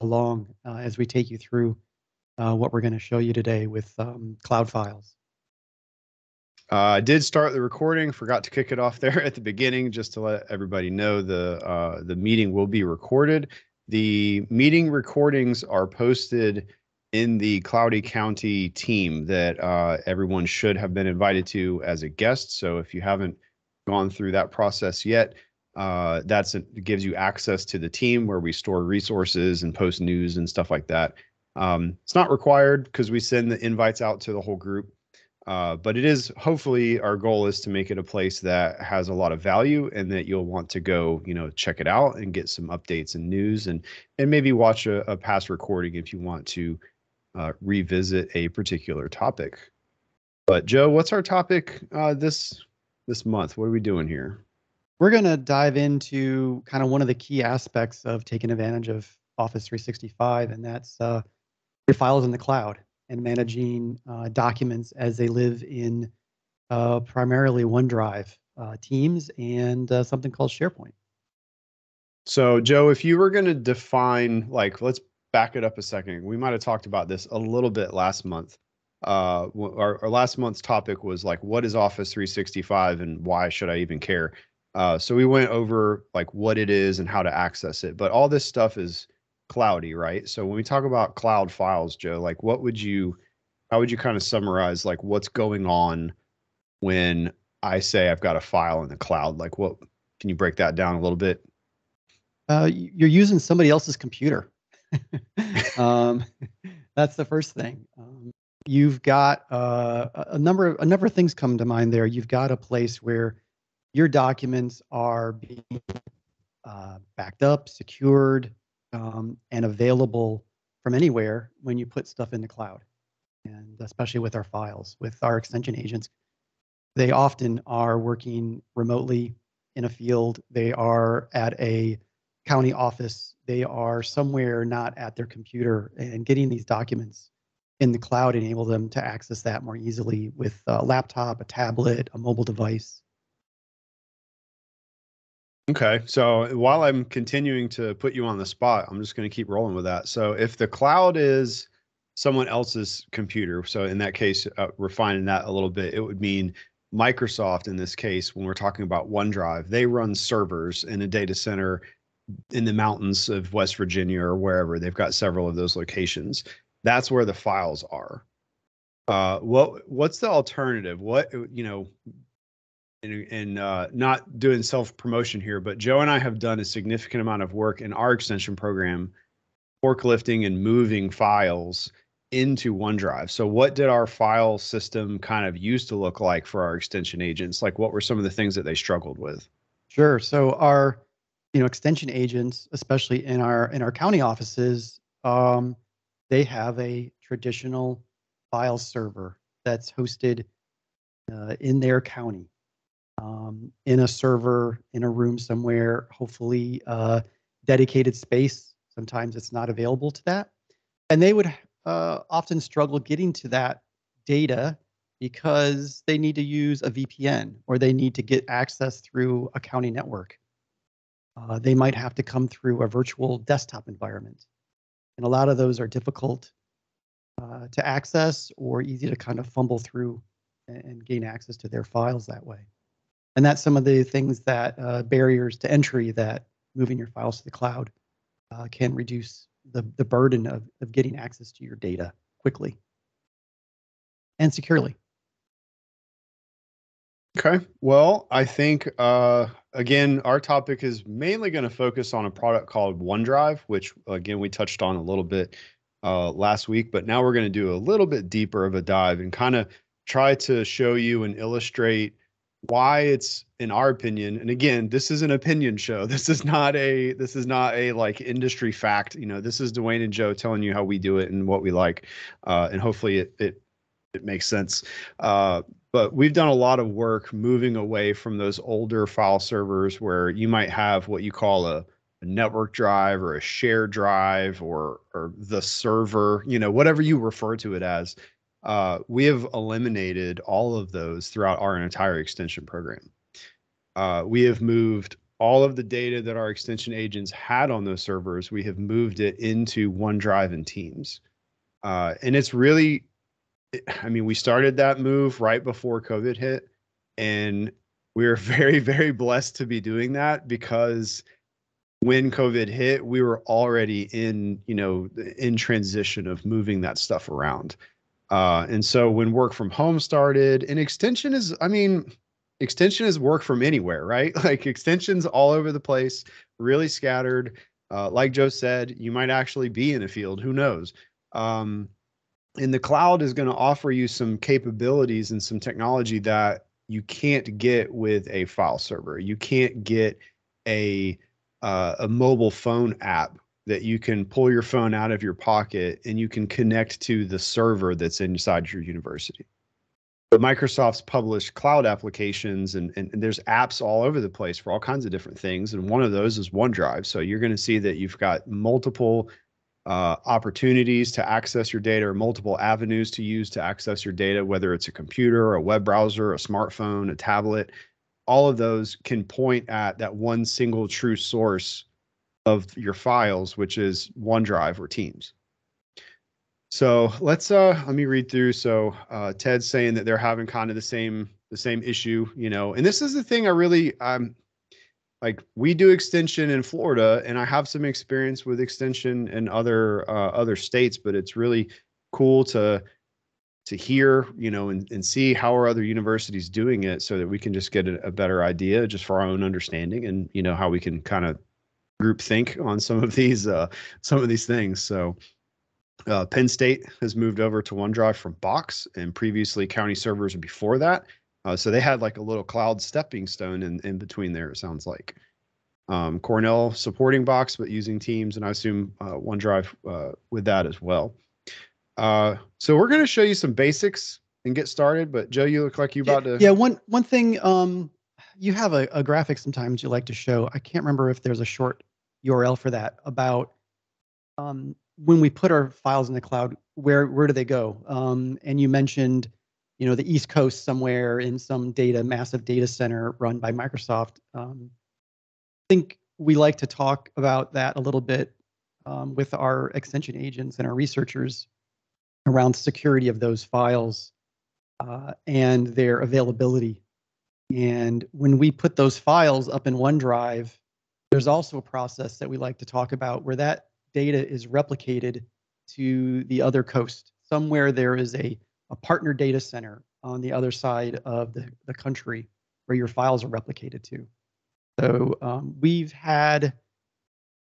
along uh, as we take you through uh, what we're going to show you today with um, cloud files. Uh, I did start the recording. Forgot to kick it off there at the beginning, just to let everybody know the uh, the meeting will be recorded. The meeting recordings are posted in the Cloudy County team that uh, everyone should have been invited to as a guest. So if you haven't gone through that process yet, uh, that's it gives you access to the team where we store resources and post news and stuff like that. Um, it's not required because we send the invites out to the whole group. Uh, but it is hopefully our goal is to make it a place that has a lot of value and that you'll want to go, you know, check it out and get some updates and news and and maybe watch a, a past recording if you want to uh, revisit a particular topic. But Joe, what's our topic uh, this this month? What are we doing here? We're going to dive into kind of one of the key aspects of taking advantage of Office 365, and that's uh, your files in the cloud and managing uh, documents as they live in uh, primarily OneDrive, uh, Teams, and uh, something called SharePoint. So, Joe, if you were going to define, like, let's back it up a second. We might have talked about this a little bit last month. Uh, our, our last month's topic was like, what is Office 365 and why should I even care? Uh, so we went over like what it is and how to access it. But all this stuff is cloudy, right? So when we talk about cloud files, Joe, like what would you, how would you kind of summarize like what's going on when I say I've got a file in the cloud? Like what, can you break that down a little bit? Uh, you're using somebody else's computer. um, that's the first thing. Um, you've got uh, a number of a number of things come to mind there. You've got a place where your documents are being uh, backed up, secured, um, and available from anywhere when you put stuff in the cloud. And especially with our files, with our extension agents, they often are working remotely in a field. They are at a county office. They are somewhere not at their computer and getting these documents in the cloud enable them to access that more easily with a laptop, a tablet, a mobile device. Okay. So while I'm continuing to put you on the spot, I'm just going to keep rolling with that. So if the cloud is someone else's computer, so in that case, uh, refining that a little bit, it would mean Microsoft in this case, when we're talking about OneDrive, they run servers in a data center in the mountains of West Virginia or wherever. They've got several of those locations. That's where the files are. Uh, what what's the alternative? What you know, and, and uh, not doing self promotion here, but Joe and I have done a significant amount of work in our extension program, forklifting and moving files into OneDrive. So, what did our file system kind of used to look like for our extension agents? Like, what were some of the things that they struggled with? Sure. So, our you know extension agents, especially in our in our county offices, um, they have a traditional file server that's hosted uh, in their county um, in a server in a room somewhere, hopefully uh, dedicated space. Sometimes it's not available to that. And they would uh, often struggle getting to that data because they need to use a VPN or they need to get access through a county network. Uh, they might have to come through a virtual desktop environment. And a lot of those are difficult uh, to access or easy to kind of fumble through and gain access to their files that way and that's some of the things that uh, barriers to entry that moving your files to the cloud uh, can reduce the, the burden of, of getting access to your data quickly and securely. Okay. Well, I think, uh, again, our topic is mainly going to focus on a product called OneDrive, which, again, we touched on a little bit uh, last week, but now we're going to do a little bit deeper of a dive and kind of try to show you and illustrate why it's in our opinion and again this is an opinion show. This is not a this is not a like industry fact. You know this is dwayne and joe telling you how we do it and what we like uh, and hopefully it it, it makes sense. Uh, but we've done a lot of work moving away from those older file servers where you might have what you call a, a network drive or a shared drive or or the server you know whatever you refer to it as uh, we have eliminated all of those throughout our entire extension program. Uh, we have moved all of the data that our extension agents had on those servers, we have moved it into OneDrive and Teams. Uh, and it's really, I mean, we started that move right before COVID hit, and we are very, very blessed to be doing that because when COVID hit, we were already in, you know, in transition of moving that stuff around. Uh, and so when work from home started, and extension is, I mean, extension is work from anywhere, right? Like extensions all over the place, really scattered. Uh, like Joe said, you might actually be in a field. Who knows? Um, and the cloud is going to offer you some capabilities and some technology that you can't get with a file server. You can't get a uh, a mobile phone app that you can pull your phone out of your pocket and you can connect to the server that's inside your university. But Microsoft's published cloud applications and, and, and, there's apps all over the place for all kinds of different things. And one of those is OneDrive. So you're going to see that you've got multiple uh, opportunities to access your data or multiple avenues to use to access your data, whether it's a computer, a web browser, a smartphone, a tablet all of those can point at that one single true source of your files, which is OneDrive or Teams. So let's uh let me read through. So uh, Ted's saying that they're having kind of the same the same issue, you know, and this is the thing I really um like we do extension in Florida, and I have some experience with extension in other uh, other states, but it's really cool to to hear, you know, and, and see how are other universities doing it so that we can just get a, a better idea just for our own understanding and, you know, how we can kind of group think on some of these, uh, some of these things. So, uh, Penn State has moved over to OneDrive from Box and previously county servers before that. Uh, so they had like a little cloud stepping stone in, in between there, it sounds like. Um, Cornell supporting Box, but using Teams, and I assume uh, OneDrive uh, with that as well. Uh, so we're going to show you some basics and get started. But Joe, you look like you about to. Yeah, one one thing. Um, you have a, a graphic sometimes you like to show. I can't remember if there's a short URL for that about um, when we put our files in the cloud. Where where do they go? Um, and you mentioned, you know, the East Coast somewhere in some data massive data center run by Microsoft. Um, I think we like to talk about that a little bit um, with our extension agents and our researchers around security of those files uh, and their availability. And when we put those files up in OneDrive, there's also a process that we like to talk about where that data is replicated to the other coast. Somewhere there is a, a partner data center on the other side of the, the country where your files are replicated to. So um, we've had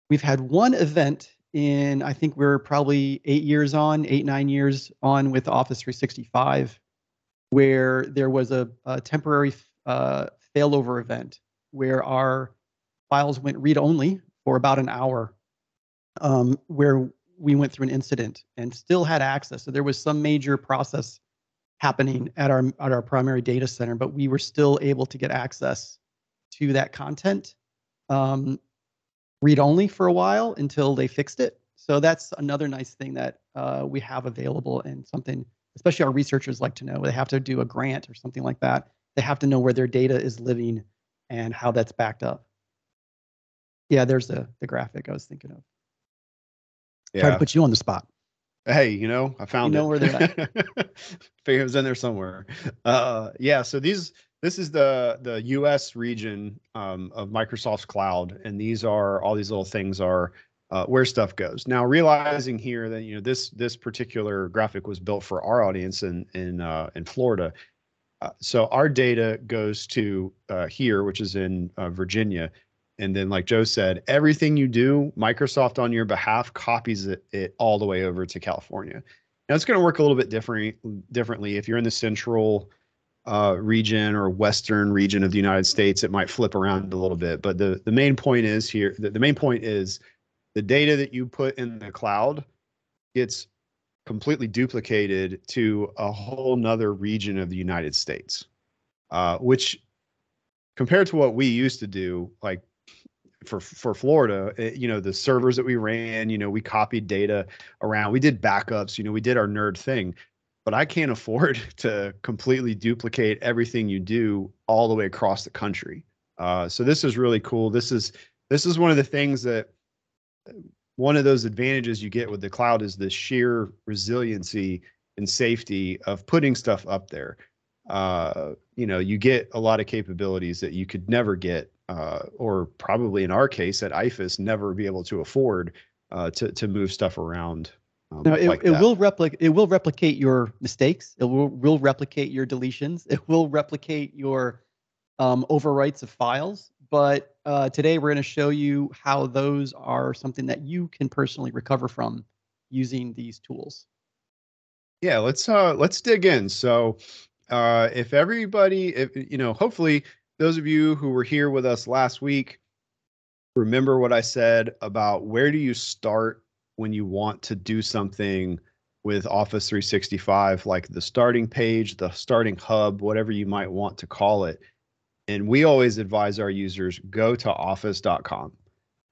we've had one event in I think we're probably eight years on, eight nine years on with Office 365, where there was a, a temporary uh, failover event where our files went read only for about an hour, um, where we went through an incident and still had access. So there was some major process happening at our at our primary data center, but we were still able to get access to that content. Um, read only for a while until they fixed it. So that's another nice thing that uh, we have available and something, especially our researchers like to know. They have to do a grant or something like that. They have to know where their data is living and how that's backed up. Yeah, there's the the graphic I was thinking of. Yeah. Try to put you on the spot. Hey, you know, I found you know it. where they're at. Figure it was in there somewhere. Uh, yeah. So these this is the the U.S. region um, of Microsoft's cloud, and these are all these little things are uh, where stuff goes. Now, realizing here that you know this this particular graphic was built for our audience in in uh, in Florida, uh, so our data goes to uh, here, which is in uh, Virginia, and then like Joe said, everything you do, Microsoft on your behalf copies it, it all the way over to California. Now it's going to work a little bit different differently if you're in the central uh, region or western region of the United States, it might flip around a little bit. But the the main point is here. The, the main point is the data that you put in the cloud gets completely duplicated to a whole nother region of the United States, uh, which compared to what we used to do, like for for Florida, it, you know, the servers that we ran, you know, we copied data around, we did backups, you know, we did our nerd thing but I can't afford to completely duplicate everything you do all the way across the country. Uh, so this is really cool. This is this is one of the things that one of those advantages you get with the cloud is the sheer resiliency and safety of putting stuff up there. Uh, you know, you get a lot of capabilities that you could never get, uh, or probably in our case at IFAS, never be able to afford uh, to to move stuff around. Um, No, it, like it will replicate. It will replicate your mistakes. It will will replicate your deletions. It will replicate your um, overwrites of files. But uh, today we're going to show you how those are something that you can personally recover from using these tools. Yeah, let's uh let's dig in. So uh if everybody if you know, hopefully those of you who were here with us last week remember what I said about where do you start when you want to do something with Office 365 like the starting page, the starting hub, whatever you might want to call it. And we always advise our users go to office.com.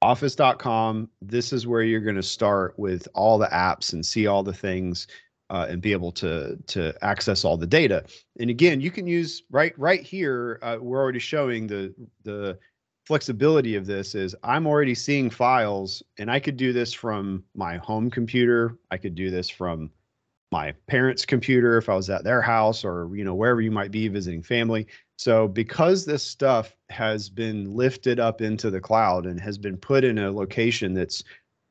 Office.com, this is where you're going to start with all the apps and see all the things uh, and be able to to access all the data. And again, you can use right right here. Uh, we're already showing the the flexibility of this is I'm already seeing files, and I could do this from my home computer. I could do this from my parents' computer if I was at their house or you know wherever you might be visiting family. So because this stuff has been lifted up into the cloud and has been put in a location that's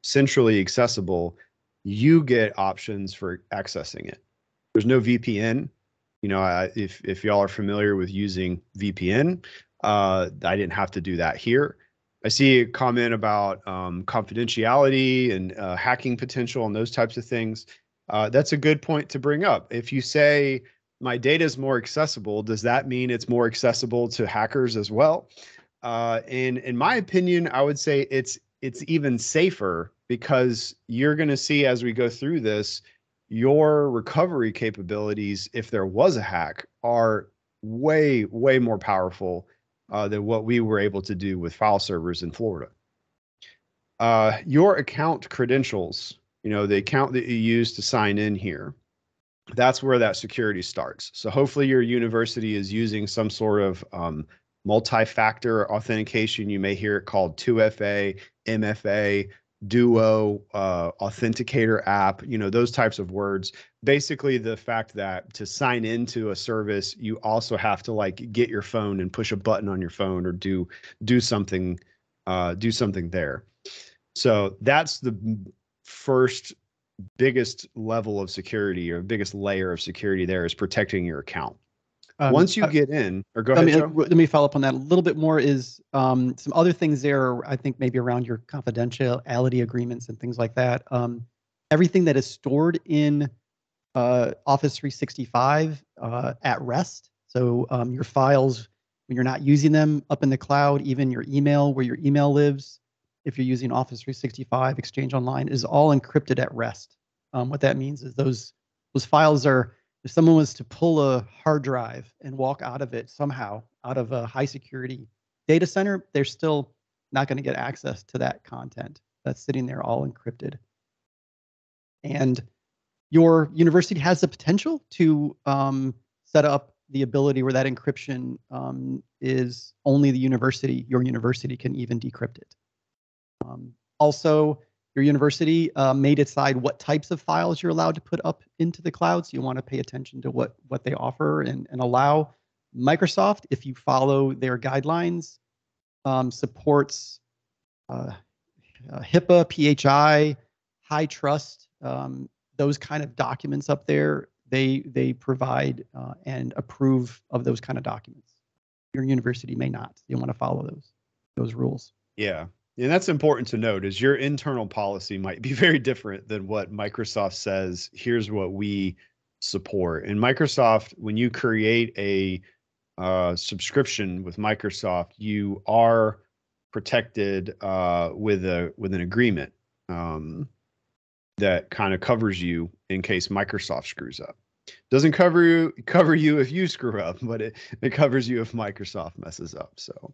centrally accessible, you get options for accessing it. There's no VPN. You know, if if y'all are familiar with using VPN, uh, I didn't have to do that here. I see a comment about um, confidentiality and uh, hacking potential and those types of things. Uh, that's a good point to bring up. If you say my data is more accessible, does that mean it's more accessible to hackers as well? Uh, and in my opinion, I would say it's it's even safer because you're going to see as we go through this, your recovery capabilities, if there was a hack, are way way more powerful uh, than what we were able to do with file servers in Florida. Uh, your account credentials, you know, the account that you use to sign in here, that's where that security starts. So hopefully your university is using some sort of um, multi-factor authentication. You may hear it called 2FA, MFA, Duo, uh, Authenticator app, you know, those types of words. Basically, the fact that to sign into a service, you also have to like get your phone and push a button on your phone or do do something, uh, do something there. So that's the first biggest level of security or biggest layer of security there is protecting your account. Um, Once you uh, get in, or go let ahead, me, Joe. let me follow up on that a little bit more is um, some other things there, I think maybe around your confidentiality agreements and things like that. Um, everything that is stored in uh, Office 365 uh, at rest. So um, your files, when you're not using them up in the cloud, even your email, where your email lives, if you're using Office 365 Exchange Online, is all encrypted at rest. Um, what that means is those those files are if someone was to pull a hard drive and walk out of it somehow out of a high security data center they're still not going to get access to that content that's sitting there all encrypted. And your university has the potential to um, set up the ability where that encryption um, is only the university your university can even decrypt it. Um, also your university uh, may decide what types of files you're allowed to put up into the cloud. So you want to pay attention to what what they offer and, and allow. Microsoft, if you follow their guidelines, um, supports uh, uh, HIPAA, PHI, high trust, um, those kind of documents up there. They they provide uh, and approve of those kind of documents. Your university may not. You want to follow those those rules. Yeah. And that's important to note is your internal policy might be very different than what Microsoft says, here's what we support. And Microsoft, when you create a uh, subscription with Microsoft, you are protected uh, with a with an agreement um, that kind of covers you in case Microsoft screws up. Doesn't cover you cover you if you screw up, but it, it covers you if Microsoft messes up. So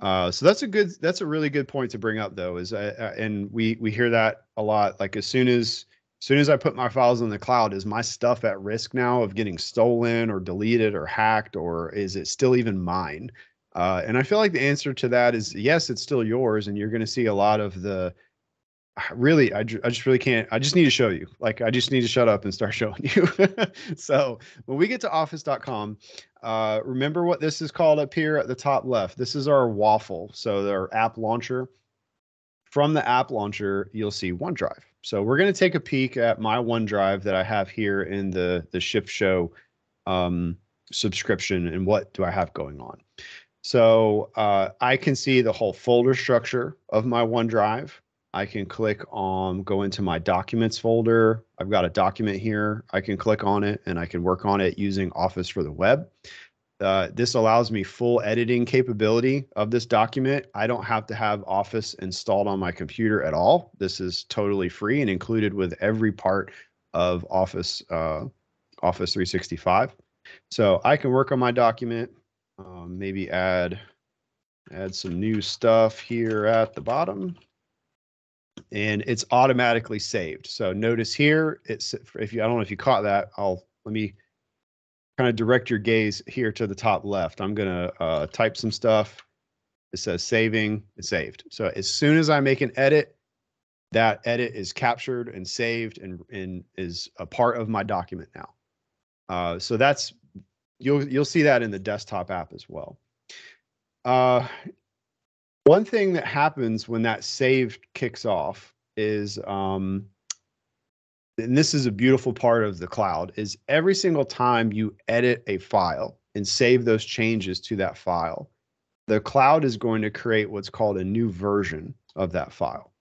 uh, so that's a good, that's a really good point to bring up, though. Is uh, uh, and we we hear that a lot. Like as soon as as soon as I put my files in the cloud, is my stuff at risk now of getting stolen or deleted or hacked, or is it still even mine? Uh, and I feel like the answer to that is yes, it's still yours, and you're going to see a lot of the. Really, I, I just really can't. I just need to show you. Like, I just need to shut up and start showing you. so when we get to office.com, uh, remember what this is called up here at the top left. This is our waffle. So our app launcher. From the app launcher, you'll see OneDrive. So we're going to take a peek at my OneDrive that I have here in the the Shift Show um, subscription and what do I have going on. So uh, I can see the whole folder structure of my OneDrive. I can click on go into my documents folder. I've got a document here. I can click on it and I can work on it using Office for the web. Uh, this allows me full editing capability of this document. I don't have to have Office installed on my computer at all. This is totally free and included with every part of Office uh, Office 365. So I can work on my document, um, maybe add add some new stuff here at the bottom and it's automatically saved. So notice here, it's if you I don't know if you caught that, I'll let me kind of direct your gaze here to the top left. I'm gonna uh, type some stuff. It says saving, it's saved. So as soon as I make an edit, that edit is captured and saved and, and is a part of my document now. Uh, so that's you'll you'll see that in the desktop app as well. Uh, one thing that happens when that save kicks off is, um, and this is a beautiful part of the cloud, is every single time you edit a file and save those changes to that file, the cloud is going to create what's called a new version of that file.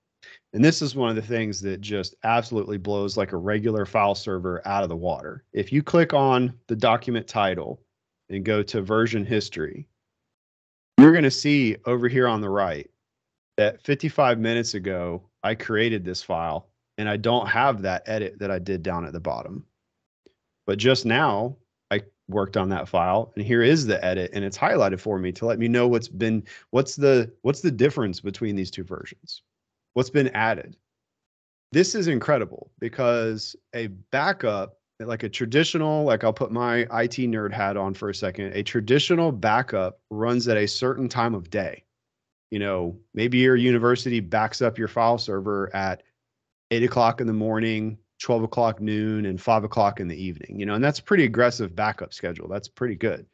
And this is one of the things that just absolutely blows like a regular file server out of the water. If you click on the document title and go to version history, you're going to see over here on the right that 55 minutes ago, I created this file and I don't have that edit that I did down at the bottom. But just now, I worked on that file and here is the edit and it's highlighted for me to let me know what's been what's the what's the difference between these two versions. What's been added. This is incredible because a backup like a traditional, like I'll put my IT nerd hat on for a second. A traditional backup runs at a certain time of day. You know, maybe your university backs up your file server at eight o'clock in the morning, 12 o'clock noon, and five o'clock in the evening. You know, and that's pretty aggressive backup schedule. That's pretty good.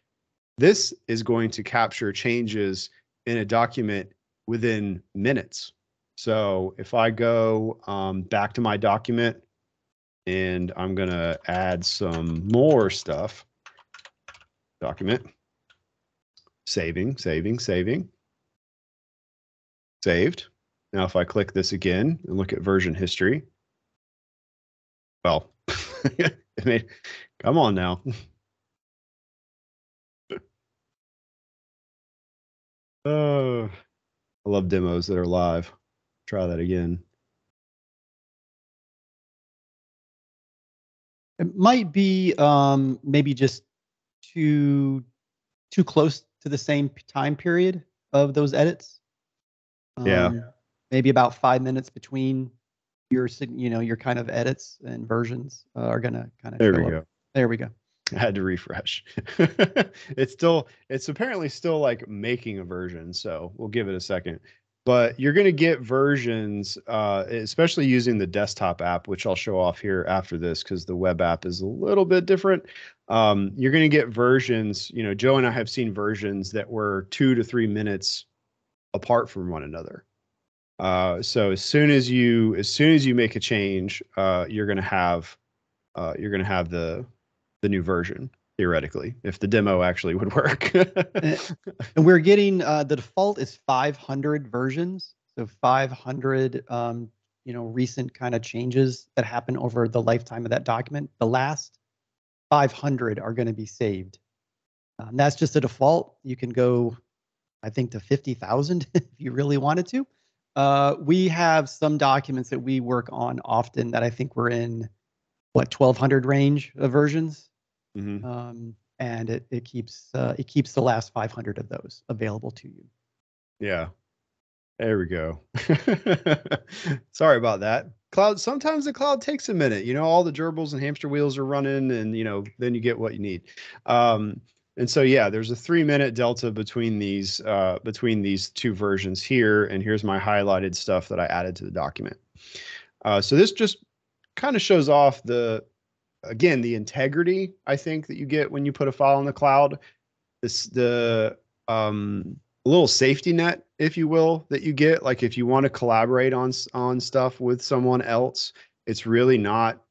This is going to capture changes in a document within minutes. So if I go um, back to my document, and I'm going to add some more stuff. Document. Saving, saving, saving. Saved. Now, if I click this again and look at version history, well, I mean, come on now. oh, I love demos that are live. Try that again. It might be um, maybe just too too close to the same time period of those edits. Um, yeah. Maybe about five minutes between your you know your kind of edits and versions uh, are gonna kind of. There we up. go. There we go. I had to refresh. it's still it's apparently still like making a version, so we'll give it a second but you're going to get versions, uh, especially using the desktop app, which I'll show off here after this because the web app is a little bit different. Um, you're going to get versions. You know, Joe and I have seen versions that were two to three minutes apart from one another. Uh, so as soon as you as soon as you make a change, uh, you're going to have uh, you're going to have the the new version theoretically, if the demo actually would work. and we're getting uh, the default is 500 versions, so 500 um, you know recent kind of changes that happen over the lifetime of that document. The last 500 are going to be saved. Um, that's just a default. You can go, I think, to 50,000 if you really wanted to. Uh, we have some documents that we work on often that I think we're in what 1200 range of versions Mm-hmm. Um, and it, it keeps uh, it keeps the last 500 of those available to you. Yeah, there we go. Sorry about that. Cloud. Sometimes the cloud takes a minute. You know, all the gerbils and hamster wheels are running, and you know, then you get what you need. Um, And so yeah, there's a three minute delta between these uh, between these two versions here. And here's my highlighted stuff that I added to the document. Uh, so this just kind of shows off the again the integrity I think that you get when you put a file in the cloud. This the um, little safety net, if you will, that you get. Like if you want to collaborate on on stuff with someone else, it's really not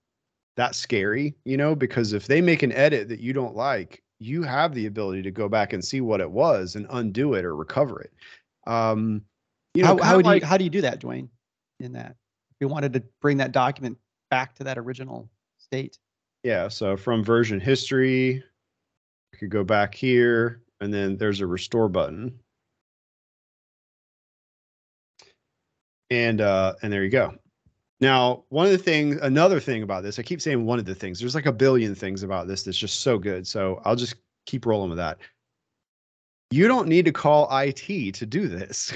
that scary, you know, because if they make an edit that you don't like, you have the ability to go back and see what it was and undo it or recover it. Um, you know, how, how do like, you how do you do that, Dwayne? In that, if you wanted to bring that document back to that original state. Yeah. So from version history, you could go back here, and then there's a restore button. And uh, and there you go. Now, one of the things, another thing about this, I keep saying one of the things, there's like a billion things about this that's just so good. So I'll just keep rolling with that. You don't need to call IT to do this.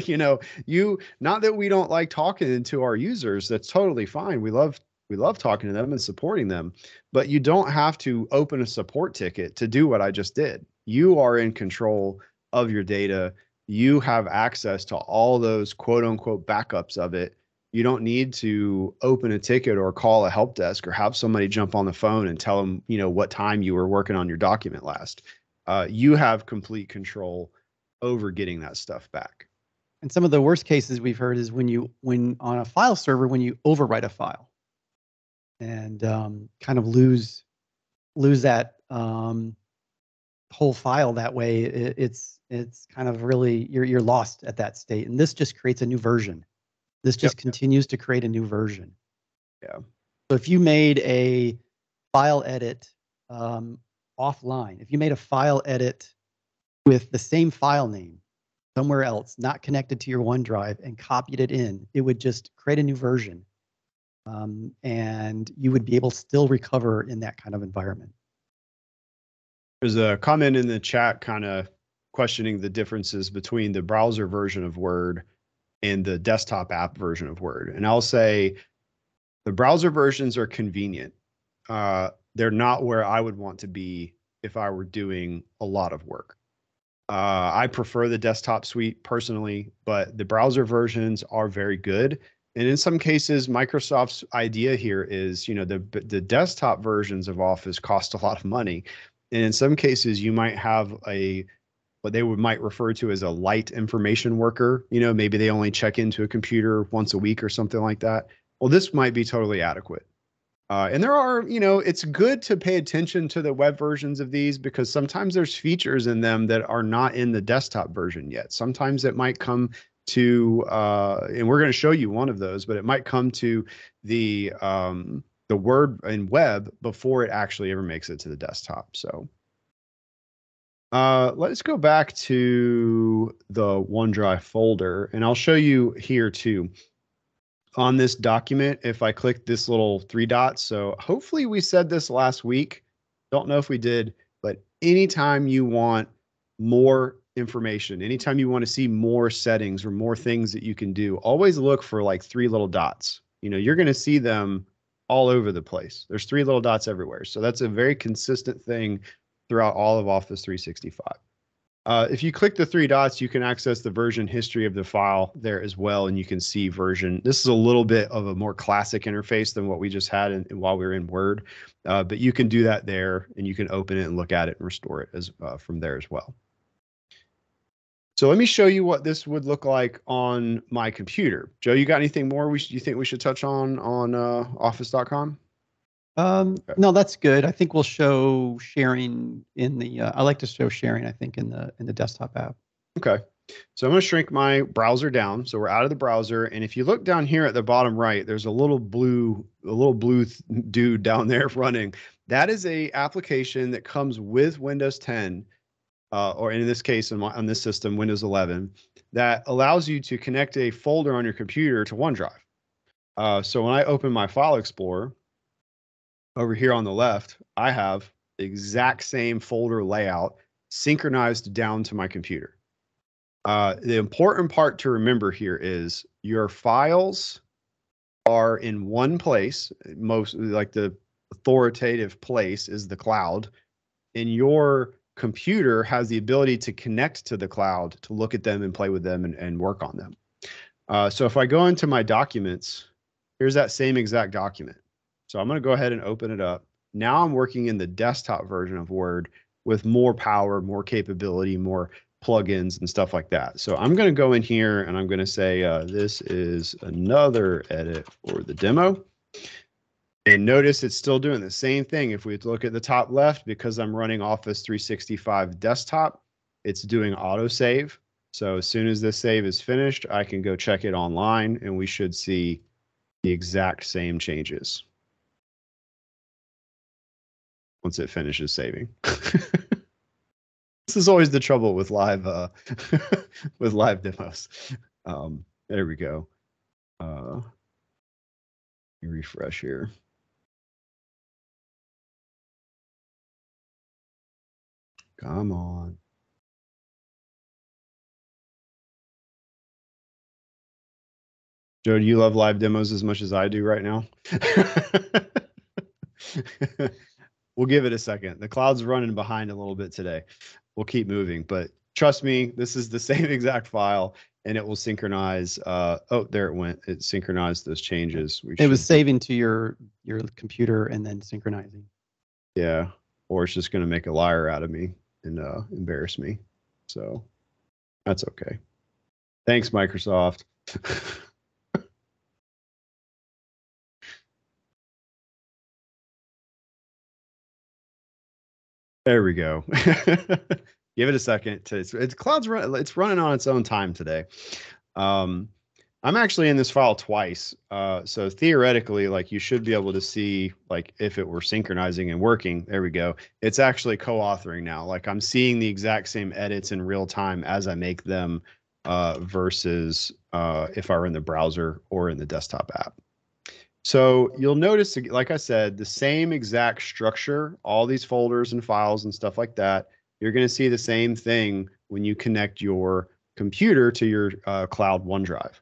you know, you not that we don't like talking to our users, that's totally fine. We love we love talking to them and supporting them, but you don't have to open a support ticket to do what I just did. You are in control of your data. You have access to all those quote unquote backups of it you don't need to open a ticket or call a help desk or have somebody jump on the phone and tell them you know what time you were working on your document last uh, you have complete control over getting that stuff back and some of the worst cases we've heard is when you when on a file server when you overwrite a file and um, kind of lose lose that um, whole file that way it, it's it's kind of really you're you're lost at that state and this just creates a new version this just yep. continues to create a new version. Yeah. So if you made a file edit um, offline, if you made a file edit with the same file name somewhere else, not connected to your OneDrive, and copied it in, it would just create a new version. Um, and you would be able to still recover in that kind of environment. There's a comment in the chat kind of questioning the differences between the browser version of Word and the desktop app version of Word. And I'll say the browser versions are convenient. Uh, they're not where I would want to be if I were doing a lot of work. Uh, I prefer the desktop suite personally, but the browser versions are very good. And in some cases, Microsoft's idea here is, you know, the the desktop versions of Office cost a lot of money, and in some cases, you might have a what they would might refer to as a light information worker. You know, maybe they only check into a computer once a week or something like that. Well, this might be totally adequate. Uh, and there are, you know, it's good to pay attention to the web versions of these because sometimes there's features in them that are not in the desktop version yet. Sometimes it might come to, uh, and we're going to show you one of those, but it might come to the um, the Word and web before it actually ever makes it to the desktop. So uh, let's go back to the OneDrive folder, and I'll show you here too. On this document, if I click this little three dots, so hopefully we said this last week. Don't know if we did, but anytime you want more information, anytime you want to see more settings or more things that you can do, always look for like three little dots. You know, you're going to see them all over the place. There's three little dots everywhere. So that's a very consistent thing throughout all of Office 365. Uh, if you click the three dots, you can access the version history of the file there as well, and you can see version. This is a little bit of a more classic interface than what we just had in, while we were in Word, uh, but you can do that there, and you can open it and look at it and restore it as uh, from there as well. So let me show you what this would look like on my computer. Joe, you got anything more we you think we should touch on on uh, Office.com? Um, no, that's good. I think we'll show sharing in the. Uh, I like to show sharing. I think in the in the desktop app. Okay. So I'm going to shrink my browser down. So we're out of the browser, and if you look down here at the bottom right, there's a little blue, a little blue dude down there running. That is a application that comes with Windows 10, uh, or in this case, on, my, on this system, Windows 11, that allows you to connect a folder on your computer to OneDrive. Uh, so when I open my File Explorer, over here on the left, I have the exact same folder layout synchronized down to my computer. Uh, the important part to remember here is your files are in one place. Most like the authoritative place is the cloud, and your computer has the ability to connect to the cloud to look at them and play with them and, and work on them. Uh, so if I go into my documents, here's that same exact document. So I'm going to go ahead and open it up. Now I'm working in the desktop version of Word with more power, more capability, more plugins and stuff like that. So I'm going to go in here and I'm going to say, uh, this is another edit for the demo. And notice it's still doing the same thing. If we look at the top left, because I'm running Office 365 desktop, it's doing autosave. So as soon as this save is finished, I can go check it online and we should see the exact same changes once it finishes saving. this is always the trouble with live uh, with live demos. Um, there we go. Uh, refresh here. Come on. Joe, do you love live demos as much as I do right now? we'll give it a second. The cloud's running behind a little bit today. We'll keep moving, but trust me, this is the same exact file and it will synchronize. Uh, oh, there it went. It synchronized those changes. We it was saving to your your computer and then synchronizing. Yeah, or it's just going to make a liar out of me and uh, embarrass me. So that's okay. Thanks, Microsoft. There we go. Give it a second. To, it's, it's cloud's run, it's running on its own time today. Um, I'm actually in this file twice. Uh, so theoretically, like you should be able to see like if it were synchronizing and working. There we go. It's actually co-authoring now. Like I'm seeing the exact same edits in real time as I make them uh, versus uh, if I were in the browser or in the desktop app. So you'll notice, like I said, the same exact structure, all these folders and files and stuff like that. You're going to see the same thing when you connect your computer to your uh, cloud OneDrive.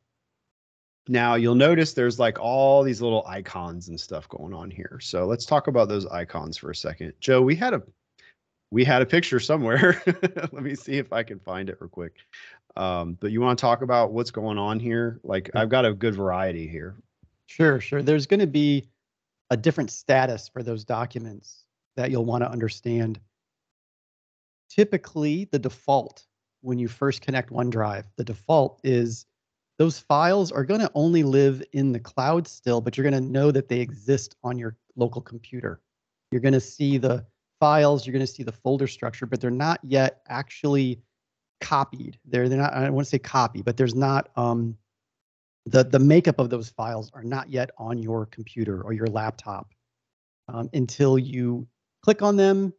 Now you'll notice there's like all these little icons and stuff going on here. So let's talk about those icons for a second. Joe, we had a we had a picture somewhere. Let me see if I can find it real quick. Um, but you want to talk about what's going on here? Like I've got a good variety here. Sure, sure. There's going to be a different status for those documents that you'll want to understand. Typically, the default when you first connect OneDrive, the default is those files are going to only live in the cloud still, but you're going to know that they exist on your local computer. You're going to see the files, you're going to see the folder structure, but they're not yet actually copied. They're they're not. I don't want to say copy, but there's not um, the, the makeup of those files are not yet on your computer or your laptop um, until you click on them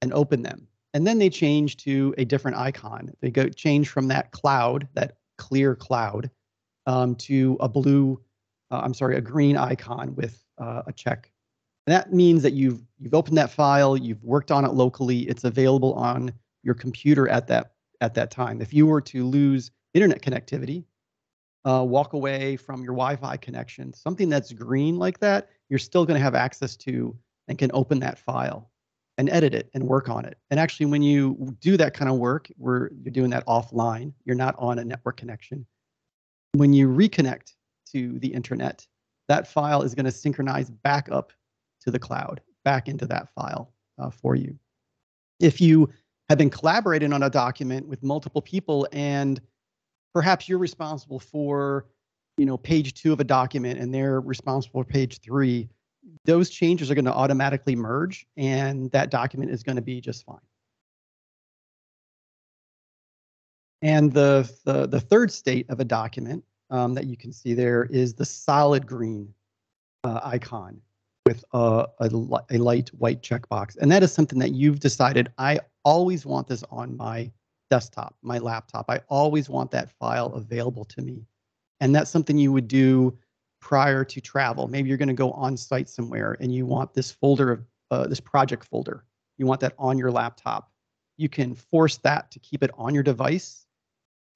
and open them. And then they change to a different icon. They go change from that cloud, that clear cloud, um, to a blue, uh, I'm sorry, a green icon with uh, a check. And that means that you've you've opened that file, you've worked on it locally, it's available on your computer at that at that time. If you were to lose internet connectivity, uh, walk away from your Wi-Fi connection, something that's green like that, you're still going to have access to and can open that file and edit it and work on it. And actually, when you do that kind of work, where you're doing that offline, you're not on a network connection. When you reconnect to the internet, that file is going to synchronize back up to the cloud, back into that file uh, for you. If you have been collaborating on a document with multiple people and perhaps you're responsible for you know page two of a document and they're responsible for page three those changes are going to automatically merge and that document is going to be just fine and the the, the third state of a document um, that you can see there is the solid green uh, icon with a, a, a light white checkbox and that is something that you've decided i always want this on my desktop, my laptop. I always want that file available to me. And that's something you would do prior to travel. Maybe you're going to go on site somewhere and you want this folder of uh, this project folder. You want that on your laptop. You can force that to keep it on your device,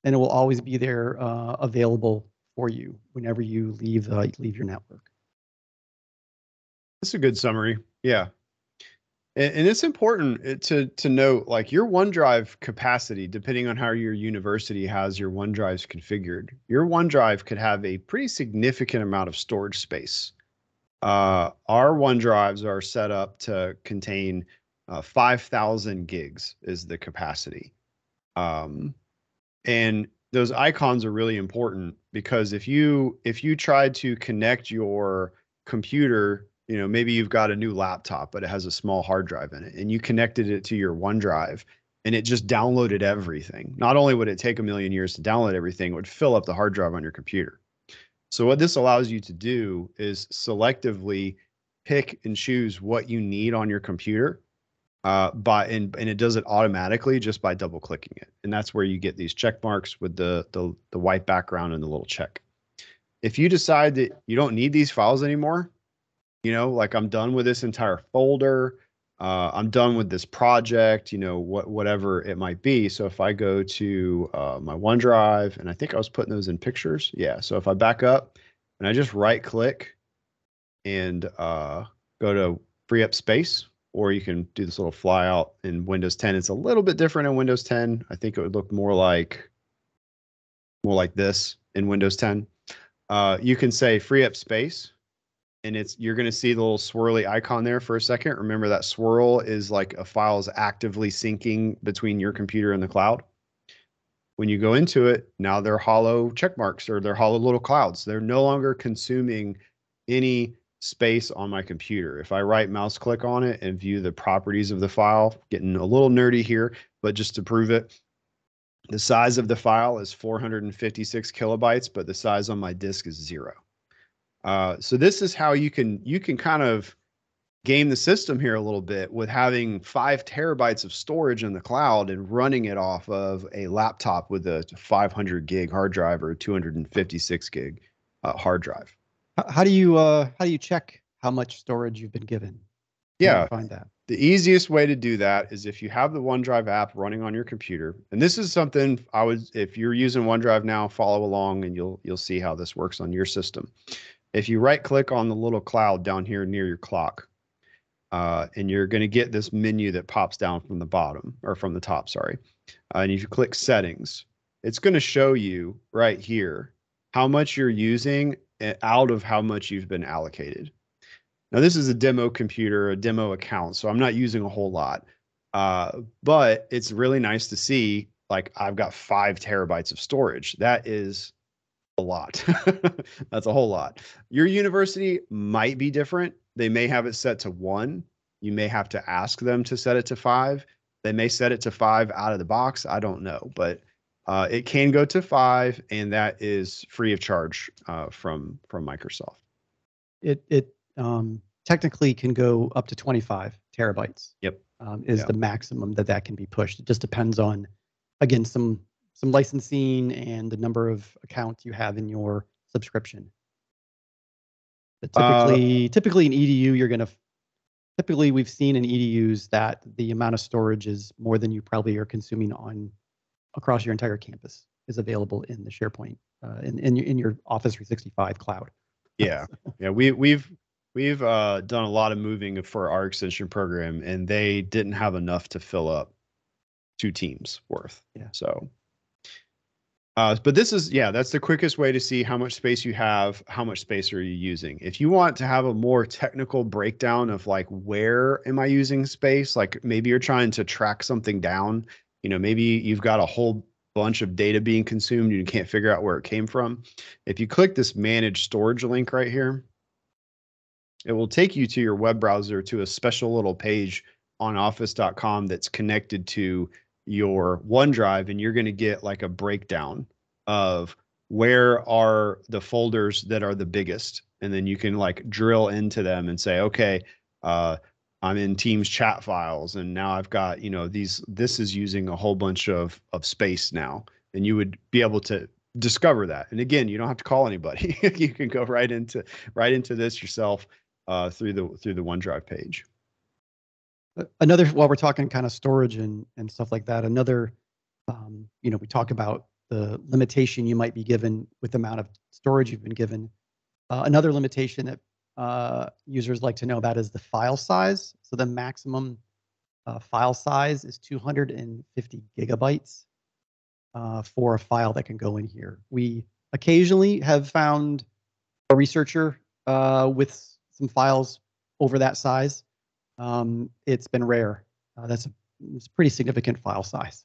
and it will always be there uh, available for you whenever you leave uh, leave your network. That's a good summary. Yeah. And, and it's important uh, to to note like your OneDrive capacity, depending on how your university has your OneDrives configured, your OneDrive could have a pretty significant amount of storage space. Uh, our OneDrives are set up to contain uh, 5,000 gigs is the capacity. Um, and those icons are really important because if you if you try to connect your computer you know maybe you've got a new laptop but it has a small hard drive in it and you connected it to your onedrive and it just downloaded everything. Not only would it take a million years to download everything it would fill up the hard drive on your computer. So what this allows you to do is selectively pick and choose what you need on your computer uh, by and, and it does it automatically just by double clicking it. And that's where you get these check marks with the, the the white background and the little check. If you decide that you don't need these files anymore you know like i'm done with this entire folder uh, i'm done with this project you know what whatever it might be. So if i go to uh, my onedrive and i think i was putting those in pictures. Yeah so if i back up and i just right click and uh, go to free up space or you can do this little fly out in windows 10 it's a little bit different in windows 10 i think it would look more like more like this in windows 10 uh, you can say free up space and it's you're going to see the little swirly icon there for a second. Remember that swirl is like a file is actively syncing between your computer and the cloud. When you go into it, now they're hollow check marks or they're hollow little clouds. They're no longer consuming any space on my computer. If I right mouse click on it and view the properties of the file, getting a little nerdy here, but just to prove it, the size of the file is 456 kilobytes, but the size on my disk is zero. Uh, so this is how you can you can kind of game the system here a little bit with having five terabytes of storage in the cloud and running it off of a laptop with a 500 gig hard drive or 256 gig uh, hard drive. How do you uh, how do you check how much storage you've been given? yeah, find that. The easiest way to do that is if you have the OneDrive app running on your computer, and this is something I would, if you're using OneDrive now, follow along and you'll you'll see how this works on your system. If you right click on the little cloud down here near your clock, uh, and you're going to get this menu that pops down from the bottom or from the top, sorry. Uh, and if you click settings, it's going to show you right here how much you're using out of how much you've been allocated. Now, this is a demo computer, a demo account, so I'm not using a whole lot. Uh, but it's really nice to see like I've got five terabytes of storage. That is a lot. That's a whole lot. Your university might be different. They may have it set to one. You may have to ask them to set it to five. They may set it to five out of the box. I don't know, but uh, it can go to five, and that is free of charge uh, from from Microsoft. It it um, technically can go up to 25 terabytes. Yep, um, is Yeah. the maximum that that can be pushed. It just depends on, again, some some licensing and the number of accounts you have in your subscription. But Uh, typically, typically in EDU, you're gonna. Typically, we've seen in EDUs that the amount of storage is more than you probably are consuming on across your entire campus is available in the SharePoint uh, in in your, in your Office 365 cloud. yeah, yeah. We we've we've uh, done a lot of moving for our extension program, and they didn't have enough to fill up two teams worth. Yeah. So. Uh, but this is yeah, that's the quickest way to see how much space you have, how much space are you using. If you want to have a more technical breakdown of like where am I using space, like maybe you're trying to track something down, you know, maybe you've got a whole bunch of data being consumed and you can't figure out where it came from. If you click this manage storage link right here, it will take you to your web browser to a special little page on office.com that's connected to your OneDrive and you're going to get like a breakdown of where are the folders that are the biggest and then you can like drill into them and say okay uh, i'm in teams chat files and now i've got you know these this is using a whole bunch of of space now and you would be able to discover that and again you don't have to call anybody you can go right into right into this yourself uh, through the through the OneDrive page. Another, while we're talking kind of storage and, and stuff like that, another, um, you know, we talk about the limitation you might be given with the amount of storage you've been given. Uh, another limitation that uh, users like to know about is the file size. So the maximum uh, file size is 250 gigabytes uh, for a file that can go in here. We occasionally have found a researcher uh, with some files over that size. Um, it's been rare. Uh, that's a, it's a pretty significant file size.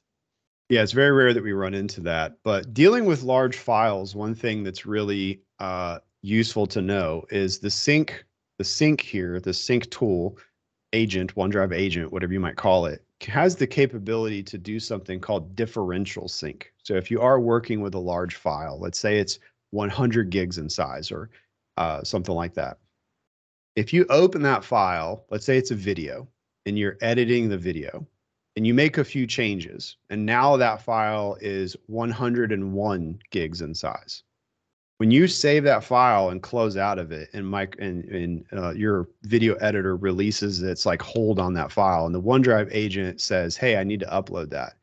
Yeah, it's very rare that we run into that. But dealing with large files, one thing that's really uh, useful to know is the sync, the sync here, the sync tool agent, OneDrive agent, whatever you might call it, has the capability to do something called differential sync. So if you are working with a large file, let's say it's 100 gigs in size or uh, something like that. If you open that file, let's say it's a video and you're editing the video and you make a few changes and now that file is 101 gigs in size when you save that file and close out of it and mike and, and uh, your video editor releases its like hold on that file and the onedrive agent says hey i need to upload that.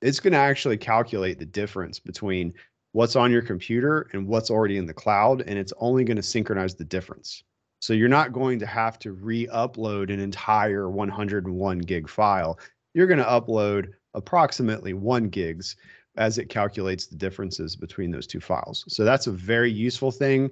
It's going to actually calculate the difference between what's on your computer and what's already in the cloud and it's only going to synchronize the difference. So you're not going to have to re-upload an entire 101 gig file. You're going to upload approximately one gigs as it calculates the differences between those two files. So that's a very useful thing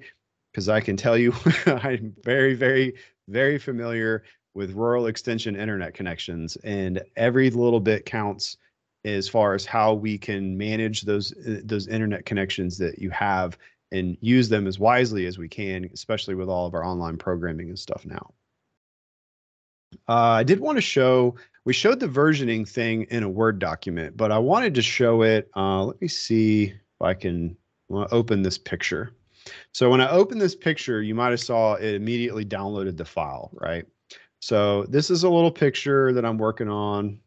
because I can tell you I'm very, very, very familiar with rural extension internet connections and every little bit counts as far as how we can manage those those internet connections that you have and use them as wisely as we can, especially with all of our online programming and stuff now. Uh, I did want to show we showed the versioning thing in a Word document, but I wanted to show it. Uh, let me see if I can open this picture. So when I open this picture, you might have saw it immediately downloaded the file, right? So this is a little picture that I'm working on.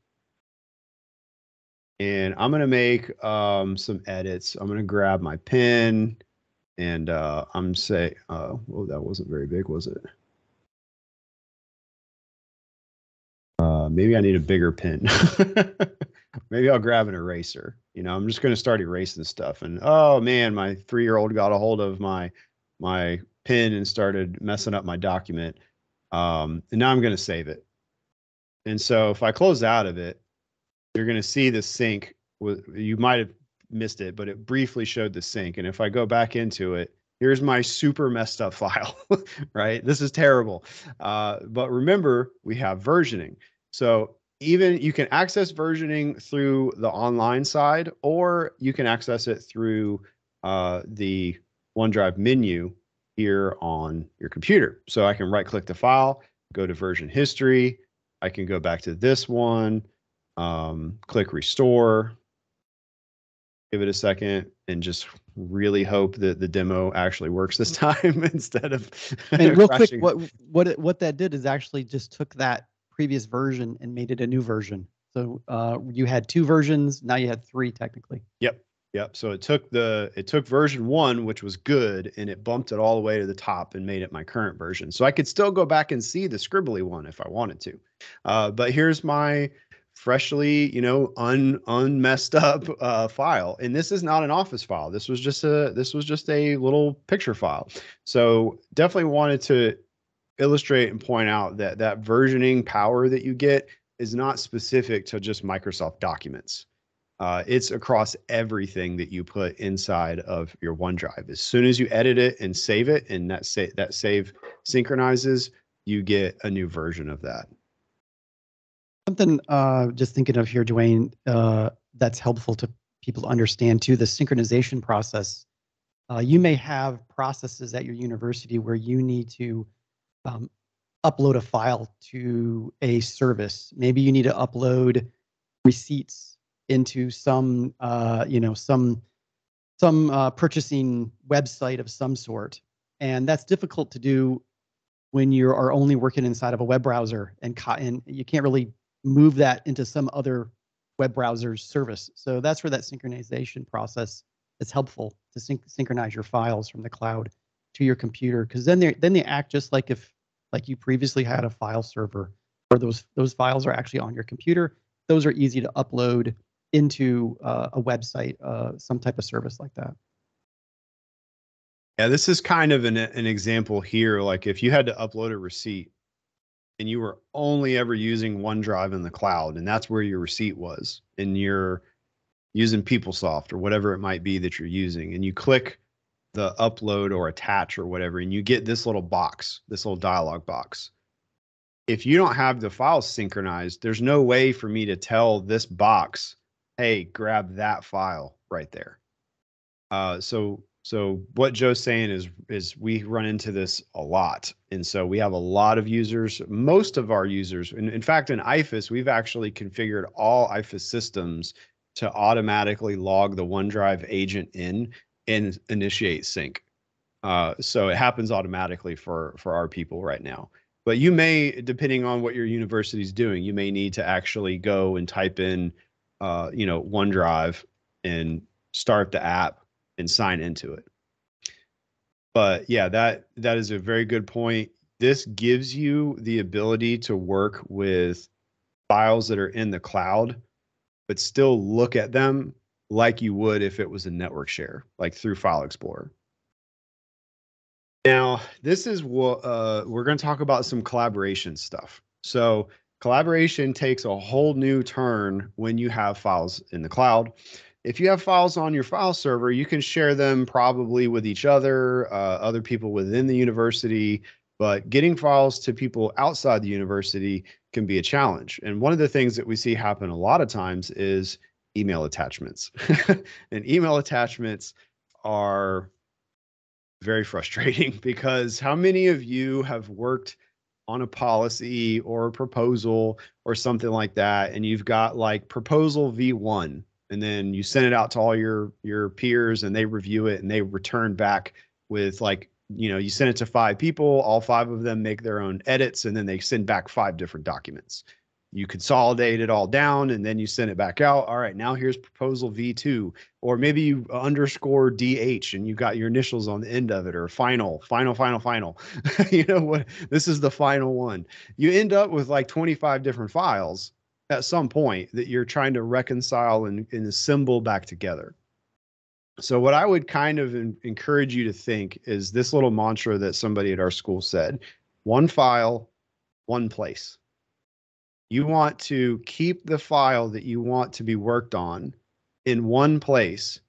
And I'm going to make um, some edits. I'm going to grab my pen and uh, I'm say, uh, oh, that wasn't very big, was it? Maybe I need a bigger pen. maybe I'll grab an eraser. You know, I'm just going to start erasing stuff. And oh man, my three year old got a hold of my my pen and started messing up my document. Um, and now I'm going to save it. And so if I close out of it, you're going to see the sync. You might have missed it, but it briefly showed the sync. And if I go back into it, here's my super messed up file, right? This is terrible. Uh, but remember, we have versioning. So even you can access versioning through the online side, or you can access it through uh, the OneDrive menu here on your computer. So I can right click the file, go to version history. I can go back to this one, um, click restore, give it a second and just really hope that the demo actually works this time instead of and real quick what what it, what that did is actually just took that previous version and made it a new version so uh, you had two versions now you had three technically yep yep so it took the it took version one which was good and it bumped it all the way to the top and made it my current version so i could still go back and see the scribbly one if i wanted to uh, but here's my freshly, you know, un unmessed up uh, file. And this is not an office file. This was just a this was just a little picture file. So definitely wanted to illustrate and point out that that versioning power that you get is not specific to just Microsoft Documents. Uh, it's across everything that you put inside of your OneDrive. As soon as you edit it and save it, and that sa- that save synchronizes, you get a new version of that. Something uh, just thinking of here, Dwayne, uh, that's helpful to people to understand too the synchronization process. Uh, you may have processes at your university where you need to um, upload a file to a service. Maybe you need to upload receipts into some, uh, you know, some some uh, purchasing website of some sort, and that's difficult to do when you are only working inside of a web browser and, and you can't really move that into some other web browser's service. So that's where that synchronization process is helpful to sync synchronize your files from the cloud to your computer because then they then they act just like if like you previously had a file server where those those files are actually on your computer. Those are easy to upload into uh, a website, uh, some type of service like that. Yeah, this is kind of an an example here. Like if you had to upload a receipt and you were only ever using OneDrive in the cloud, and that's where your receipt was, and you're using PeopleSoft or whatever it might be that you're using, and you click the upload or attach or whatever, and you get this little box, this little dialog box. If you don't have the files synchronized, there's no way for me to tell this box, hey, grab that file right there. Uh, so so what Joe's saying is is we run into this a lot, and so we have a lot of users. Most of our users, in, in fact, in IFAS, we've actually configured all IFAS systems to automatically log the OneDrive agent in and initiate sync. Uh, so it happens automatically for for our people right now. But you may, depending on what your university is doing, you may need to actually go and type in, uh, you know, OneDrive and start the app and sign into it. But yeah, that that is a very good point. This gives you the ability to work with files that are in the cloud, but still look at them like you would if it was a network share, like through File Explorer. Now, this is what uh, we're going to talk about some collaboration stuff. So, collaboration takes a whole new turn when you have files in the cloud if you have files on your file server, you can share them probably with each other, uh, other people within the university, but getting files to people outside the university can be a challenge. And one of the things that we see happen a lot of times is email attachments. and email attachments are very frustrating because how many of you have worked on a policy or a proposal or something like that and you've got like proposal V1 and then you send it out to all your your peers and they review it and they return back with like you know you send it to five people all five of them make their own edits and then they send back five different documents you consolidate it all down and then you send it back out. All right now here's proposal v2 or maybe you underscore dh and you got your initials on the end of it or final final final final. You know what? This is the final one. You end up with like 25 different files at some point that you're trying to reconcile and, and assemble back together. So, what I would kind of in, encourage you to think is this little mantra that somebody at our school said one file, one place. You want to keep the file that you want to be worked on in one place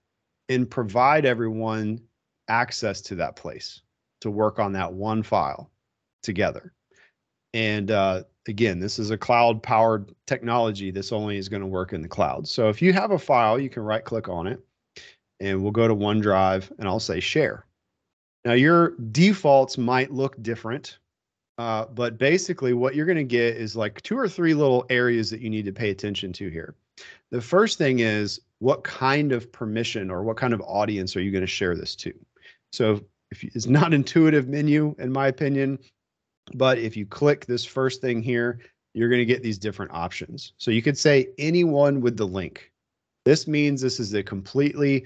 and provide everyone access to that place to work on that one file together. And uh, again, this is a cloud powered technology. This only is going to work in the cloud. So if you have a file, you can right click on it and we'll go to OneDrive and I'll say share. Now, your defaults might look different, uh, but basically, what you're going to get is like two or three little areas that you need to pay attention to here. The first thing is what kind of permission or what kind of audience are you going to share this to? So, if it's not intuitive menu, in my opinion, but if you click this first thing here, you're going to get these different options. So you could say anyone with the link. This means this is a completely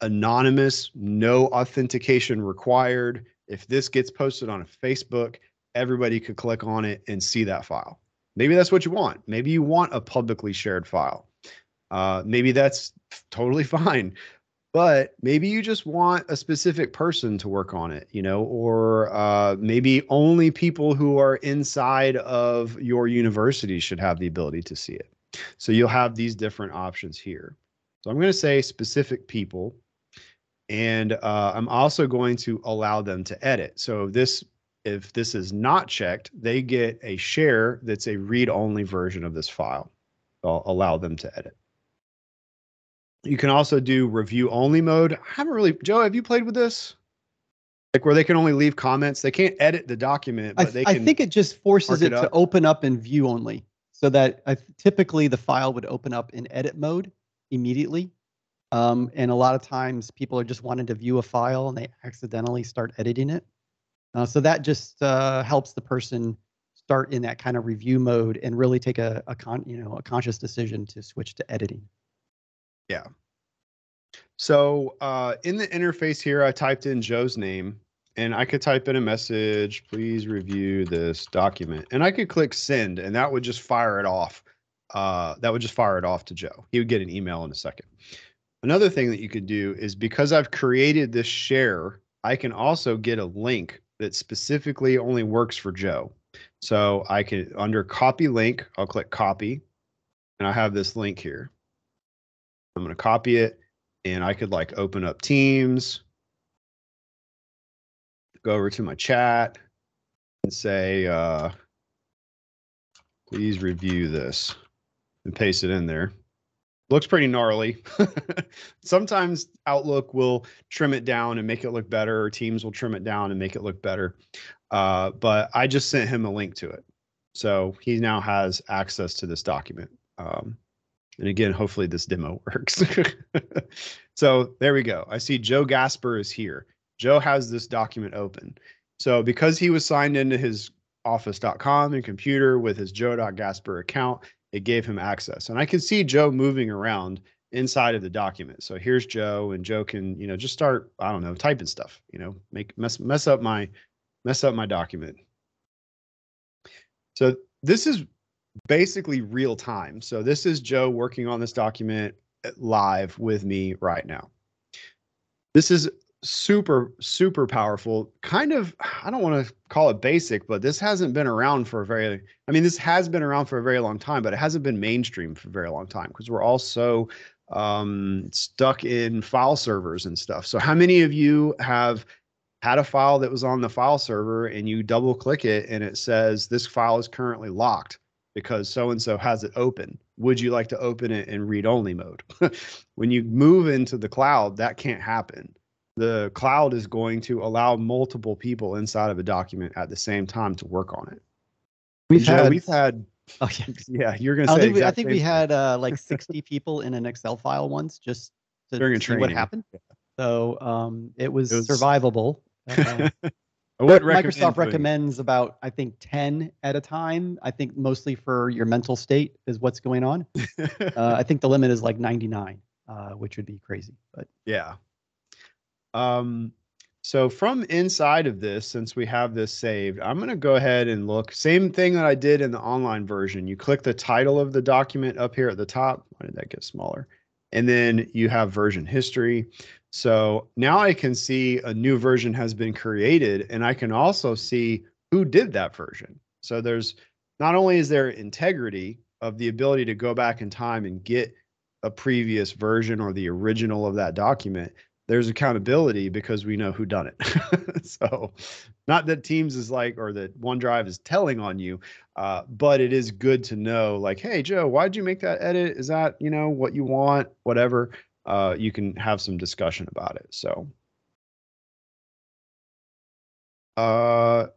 anonymous, no authentication required. If this gets posted on a Facebook, everybody could click on it and see that file. Maybe that's what you want. Maybe you want a publicly shared file. Uh, maybe that's totally fine but maybe you just want a specific person to work on it you know or uh, maybe only people who are inside of your university should have the ability to see it so you'll have these different options here so i'm going to say specific people and uh, i'm also going to allow them to edit so this if this is not checked they get a share that's a read-only version of this file i'll allow them to edit you can also do review only mode. I haven't really, Joe, have you played with this? Like where they can only leave comments. They can't edit the document, but I, they I think it just forces it it, to open up in view only, so that I, typically the file would open up in edit mode immediately. Um, and a lot of times people are just wanting to view a file and they accidentally start editing it. Uh, so that just uh, helps the person start in that kind of review mode and really take a, a con, you know, a conscious decision to switch to editing. Yeah. So uh, in the interface here, I typed in Joe's name and I could type in a message, please review this document. And I could click send and that would just fire it off. Uh, that would just fire it off to Joe. He would get an email in a second. Another thing that you could do is because I've created this share, I can also get a link that specifically only works for Joe. So I can, under copy link, I'll click copy and I have this link here. I'm going to copy it and I could like open up Teams, go over to my chat and say, uh, please review this and paste it in there. Looks pretty gnarly. Sometimes Outlook will trim it down and make it look better, or Teams will trim it down and make it look better. Uh, but I just sent him a link to it. So he now has access to this document. Um, and again, hopefully this demo works. so there we go. I see Joe Gasper is here. Joe has this document open. So because he was signed into his office.com and computer with his joe.gasper account, it gave him access. And I can see Joe moving around inside of the document. So here's Joe and Joe can, you know, just start, I don't know, typing stuff, you know, make mess mess up my mess up my document. So this is basically real time. So this is Joe working on this document eh, live with me right now. This is super super powerful kind of i don't want to call it basic but this hasn't been around for a very i mean this has been around for a very long time but it hasn't been mainstream for a very long time because we're all so um, stuck in file servers and stuff. So how many of you have had a file that was on the file server and you double click it and it says this file is currently locked because so and so has it open. Would you like to open it in read only mode? When you move into the cloud that can't happen the cloud is going to allow multiple people inside of a document at the same time to work on it. We've Joe, had we've had oh yeah. yeah, you're gonna I say think, we, I think we had uh, like 60 people in an Excel file once just to During see what happened. So um, it was, It was- survivable. Uh, I would recommend Microsoft recommends about I think 10 at a time. I think mostly for your mental state is what's going on. Uh, I think the limit is like 99, uh, which would be crazy. But Yeah. Um, so from inside of this, since we have this saved, I'm going to go ahead and look. Same thing that I did in the online version. You click the title of the document up here at the top. Why did that get smaller? And then you have version history. So now I can see a new version has been created and I can also see who did that version. So there's not only is there integrity of the ability to go back in time and get a previous version or the original of that document, there's accountability because we know who done it. so not that Teams is like or that OneDrive is telling on you, uh, but it is good to know like, hey Joe, why'd you make that edit? Is that you know what you want? Whatever. Uh, you can have some discussion about it. So uh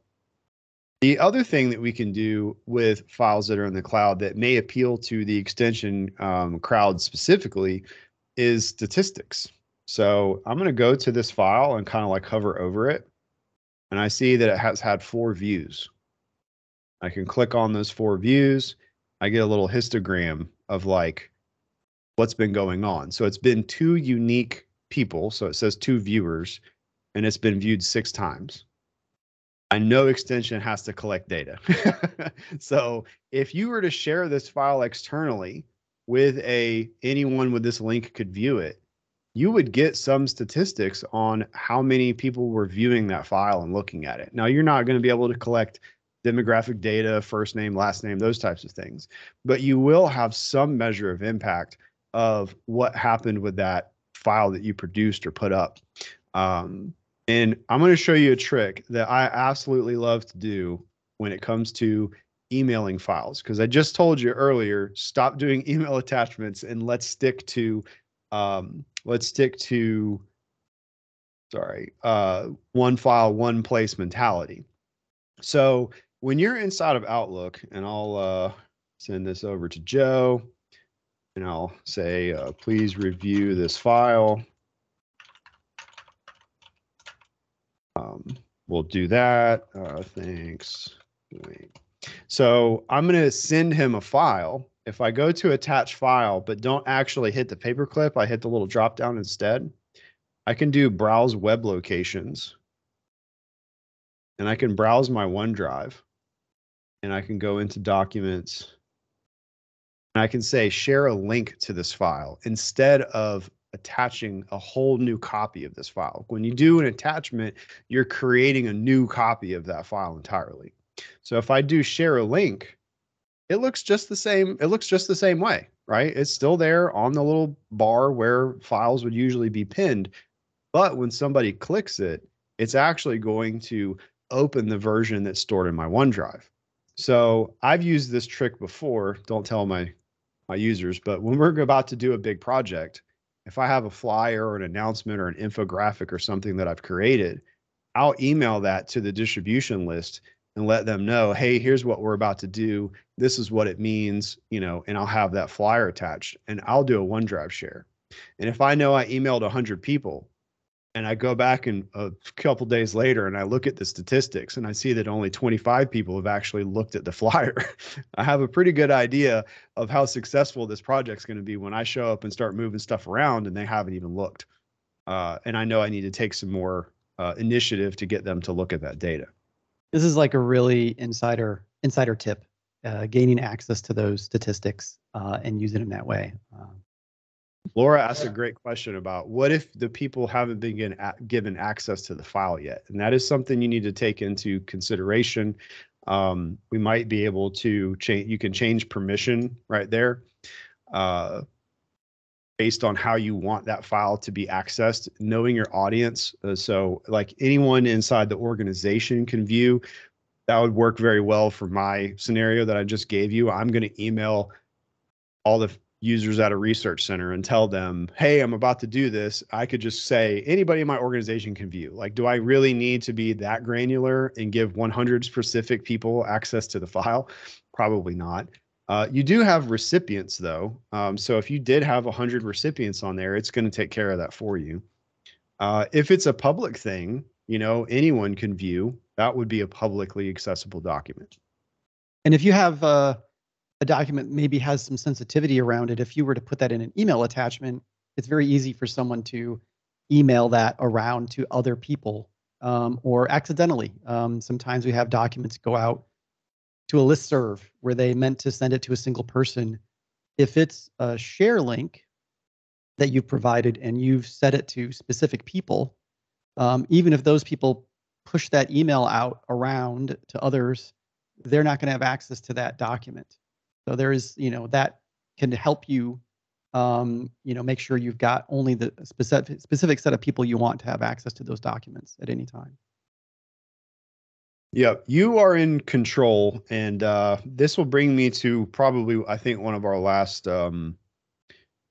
the other thing that we can do with files that are in the cloud that may appeal to the extension um, crowd specifically is statistics. So I'm going to go to this file and kind of like hover over it. And I see that it has had four views. I can click on those four views. I get a little histogram of like what's been going on. So it's been two unique people. So it says two viewers and it's been viewed six times. I know extension has to collect data. so if you were to share this file externally with a anyone with this link could view it, you would get some statistics on how many people were viewing that file and looking at it. Now you're not going to be able to collect demographic data, first name, last name, those types of things, but you will have some measure of impact of what happened with that file that you produced or put up. Um, and I'm going to show you a trick that I absolutely love to do when it comes to emailing files. Because I just told you earlier, stop doing email attachments and let's stick to, um, let's stick to, sorry, uh, one file, one place mentality. So when you're inside of Outlook, and I'll uh, send this over to Joe, and I'll say, uh, please review this file. Um, we'll do that. Uh, thanks. So I'm going to send him a file. If I go to attach file, but don't actually hit the paperclip, I hit the little drop down instead. I can do browse web locations. And I can browse my OneDrive. And I can go into documents. And I can say share a link to this file instead of attaching a whole new copy of this file. When you do an attachment, you're creating a new copy of that file entirely. So if I do share a link, it looks just the same. It looks just the same way, right? It's still there on the little bar where files would usually be pinned. But when somebody clicks it, it's actually going to open the version that's stored in my OneDrive. So I've used this trick before. Don't tell my my users, but when we're about to do a big project, if I have a flyer or an announcement or an infographic or something that I've created, I'll email that to the distribution list and let them know, hey, here's what we're about to do. This is what it means, you know, and I'll have that flyer attached and I'll do a OneDrive share. And if I know I emailed 100 people and I go back and a couple days later and I look at the statistics and I see that only 25 people have actually looked at the flyer, I have a pretty good idea of how successful this project's going to be when I show up and start moving stuff around and they haven't even looked. Uh, and I know I need to take some more uh, initiative to get them to look at that data. This is like a really insider insider tip, uh, gaining access to those statistics uh, and using in that way. Um, Laura asked a great question about what if the people haven't been given, given access to the file yet? And that is something you need to take into consideration. Um, we might be able to change, you can change permission right there uh, based on how you want that file to be accessed, knowing your audience. Uh, so, like anyone inside the organization can view, that would work very well for my scenario that I just gave you. I'm going to email all the users at a research center and tell them, hey, I'm about to do this, I could just say anybody in my organization can view. Like, do I really need to be that granular and give 100 specific people access to the file? Probably not. Uh, you do have recipients though. Um, so if you did have 100 recipients on there, it's going to take care of that for you. Uh, if it's a public thing, you know, anyone can view, that would be a publicly accessible document. And if you have, uh, a document maybe has some sensitivity around it, if you were to put that in an email attachment, it's very easy for someone to email that around to other people um, or accidentally. Um, sometimes we have documents go out to a list serve where they meant to send it to a single person. If it's a share link that you've provided and you've set it to specific people, um, even if those people push that email out around to others, they're not going to have access to that document. So there is, you know, that can help you, um, you know, make sure you've got only the specific specific set of people you want to have access to those documents at any time. Yeah, you are in control, and uh, this will bring me to probably, I think, one of our last um,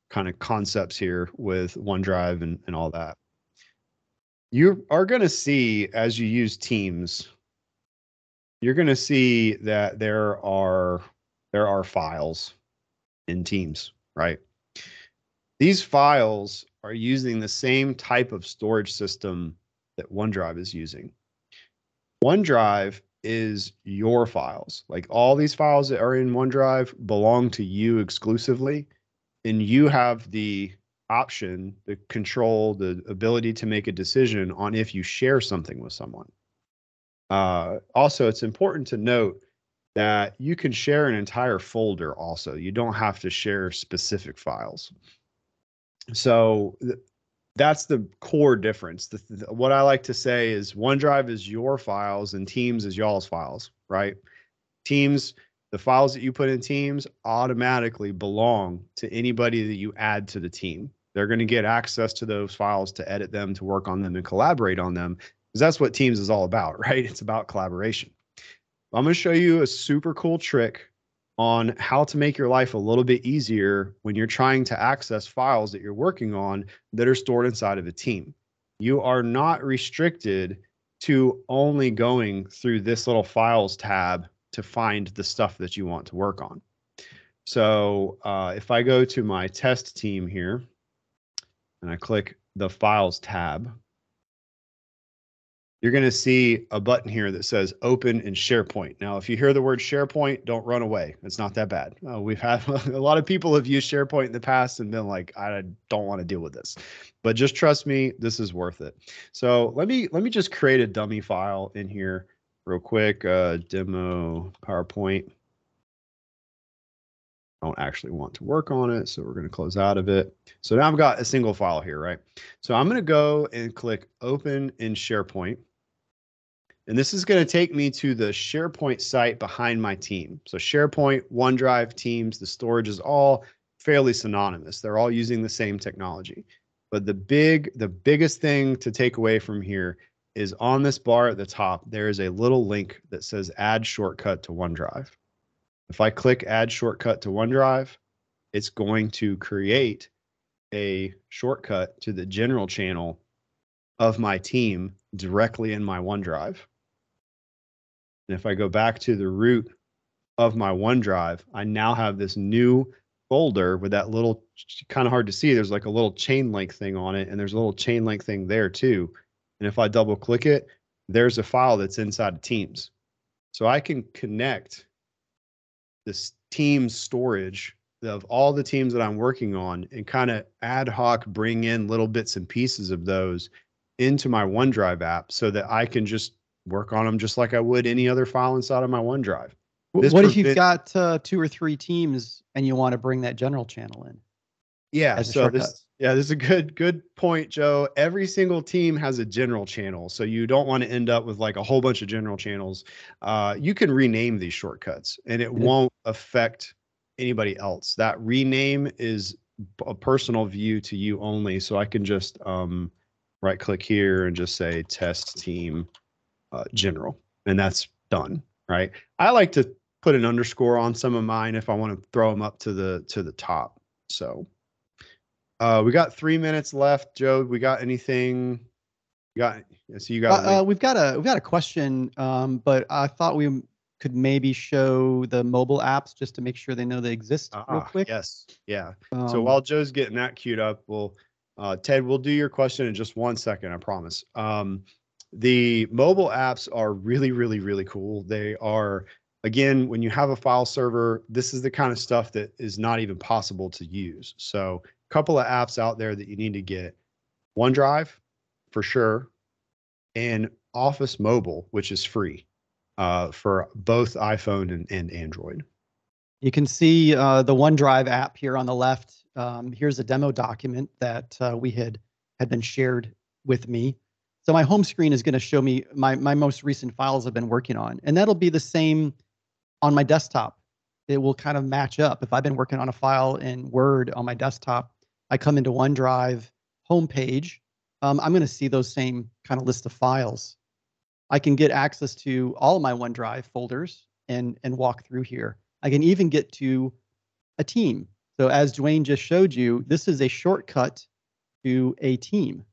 kind of concepts here with OneDrive and, and all that. You are going to see as you use Teams, you're going to see that there are there are files in Teams, right? These files are using the same type of storage system that OneDrive is using. OneDrive is your files. Like all these files that are in OneDrive belong to you exclusively, and you have the option, the control, the ability to make a decision on if you share something with someone. Uh, also, it's important to note that you can share an entire folder also. You don't have to share specific files. So th- that's the core difference. The, the, what I like to say is OneDrive is your files and Teams is y'all's files, right? Teams, the files that you put in Teams automatically belong to anybody that you add to the team. They're going to get access to those files to edit them, to work on them, and collaborate on them because that's what Teams is all about, right? It's about collaboration. I'm going to show you a super cool trick on how to make your life a little bit easier when you're trying to access files that you're working on that are stored inside of a team. You are not restricted to only going through this little files tab to find the stuff that you want to work on. So uh, if I go to my test team here and I click the files tab, you're going to see a button here that says open in SharePoint. Now, if you hear the word SharePoint, don't run away. It's not that bad. Uh, we've had a lot of people have used SharePoint in the past and been like, I don't want to deal with this. But just trust me, this is worth it. So let me let me just create a dummy file in here real quick. Uh, demo PowerPoint. I don't actually want to work on it. So we're going to close out of it. So now I've got a single file here, right? So I'm going to go and click open in SharePoint. And this is going to take me to the SharePoint site behind my team. So SharePoint, OneDrive, Teams, the storage is all fairly synonymous. They're all using the same technology. But the big, the biggest thing to take away from here is on this bar at the top, there is a little link that says add shortcut to OneDrive. If I click add shortcut to OneDrive, it's going to create a shortcut to the general channel of my team directly in my OneDrive. And if I go back to the root of my OneDrive, I now have this new folder with that little kind of hard to see. There's like a little chain link thing on it, and there's a little chain link thing there too. And if I double click it, there's a file that's inside of Teams. So I can connect this Teams storage of all the teams that I'm working on and kind of ad hoc bring in little bits and pieces of those into my OneDrive app so that I can just work on them just like I would any other file inside of my OneDrive. This what if you've got uh, two or three teams and you want to bring that general channel in? Yeah, so shortcut. this yeah, this is a good good point, Joe. Every single team has a general channel, so you don't want to end up with like a whole bunch of general channels. Uh, you can rename these shortcuts, and it Yeah. won't affect anybody else. That rename is a personal view to you only. So I can just um, right click here and just say test team uh, general, and that's done. Right. I like to put an underscore on some of mine if I want to throw them up to the to the top. So. Uh, we got three minutes left, Joe. We got anything? You got? See you got. Uh, uh, we've got a we've got a question, um, but I thought we could maybe show the mobile apps just to make sure they know they exist real Ah, quick. Yes. Yeah. so Um, while Joe's getting that queued up, we'll uh, Ted, we'll do your question in just one second. I promise. Um, the mobile apps are really, really, really cool. They are again when you have a file server. This is the kind of stuff that is not even possible to use. So a couple of apps out there that you need to get: OneDrive, for sure, and Office Mobile, which is free uh, for both iPhone and, and Android. You can see uh, the OneDrive app here on the left. Um, here's a demo document that uh, we had had been shared with me. So my home screen is going to show me my my most recent files I've been working on, and that'll be the same on my desktop. It will kind of match up. If I've been working on a file in Word on my desktop, I come into OneDrive homepage. Um, I'm going to see those same kind of list of files. I can get access to all my OneDrive folders and and walk through here. I can even get to a team. So as Dwayne just showed you, this is a shortcut to a team.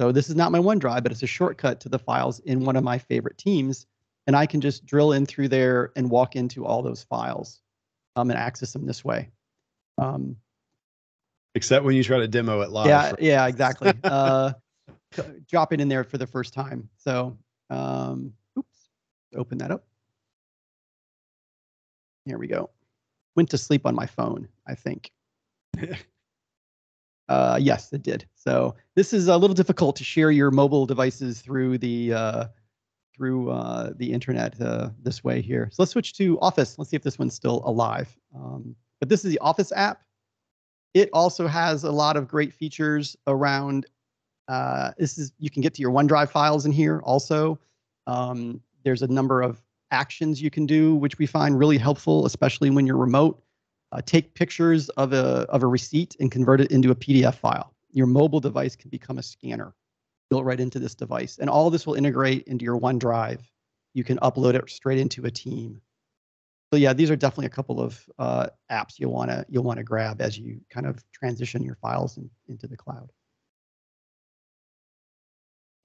So this is not my OneDrive, but it's a shortcut to the files in one of my favorite teams. And I can just drill in through there and walk into all those files um, and access them this way. Um, Except when you try to demo it live. yeah, yeah, exactly. uh, drop it in there for the first time. So, um, oops, open that up. Here we go. Went to sleep on my phone, I think. uh, yes, it did. So this is a little difficult to share your mobile devices through the uh, through uh, the internet uh, this way here. So let's switch to Office. Let's see if this one's still alive. Um, but this is the Office app. It also has a lot of great features around. Uh, this is you can get to your OneDrive files in here. Also, um, there's a number of actions you can do, which we find really helpful, especially when you're remote. Uh, take pictures of a of a receipt and convert it into a PDF file. Your mobile device can become a scanner built right into this device, and all this will integrate into your OneDrive. You can upload it straight into a team. So yeah, these are definitely a couple of uh, apps you'll want to you'll want to grab as you kind of transition your files in, into the cloud.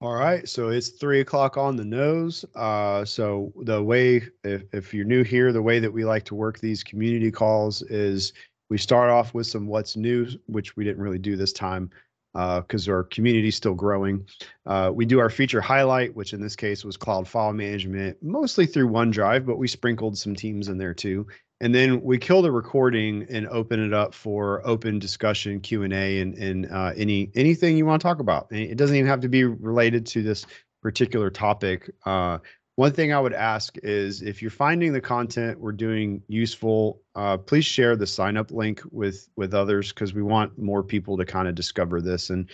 All right, so it's three o'clock on the nose. Uh, so the way, if, if you're new here, the way that we like to work these community calls is we start off with some what's new, which we didn't really do this time because our community's still growing. Uh, we do our feature highlight, which in this case was cloud file management, mostly through OneDrive, but we sprinkled some teams in there too. And then we kill the recording and open it up for open discussion, Q and A, and and uh, any anything you want to talk about. It doesn't even have to be related to this particular topic. Uh, One thing I would ask is if you're finding the content we're doing useful, uh, please share the sign up link with with others because we want more people to kind of discover this. And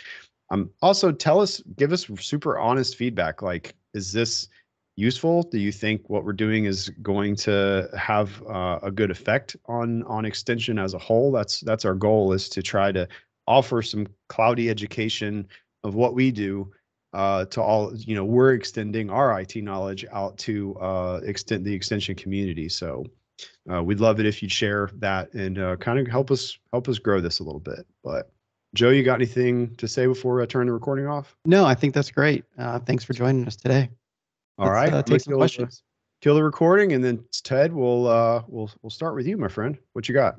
um, also tell us, give us super honest feedback. Like, is this useful? Do you think what we're doing is going to have uh, a good effect on on extension as a whole? That's that's our goal is to try to offer some cloudy education of what we do uh, to all. You know, we're extending our IT knowledge out to uh, extend the extension community. So. Uh, we'd love it if you'd share that and uh, kind of help us help us grow this a little bit. But Joe, you got anything to say before I turn the recording off? No, I think that's great. Uh, thanks for joining us today. All Let's, right, uh, take some kill, questions. kill the recording, and then Ted, we'll uh, we'll we'll start with you, my friend. What you got?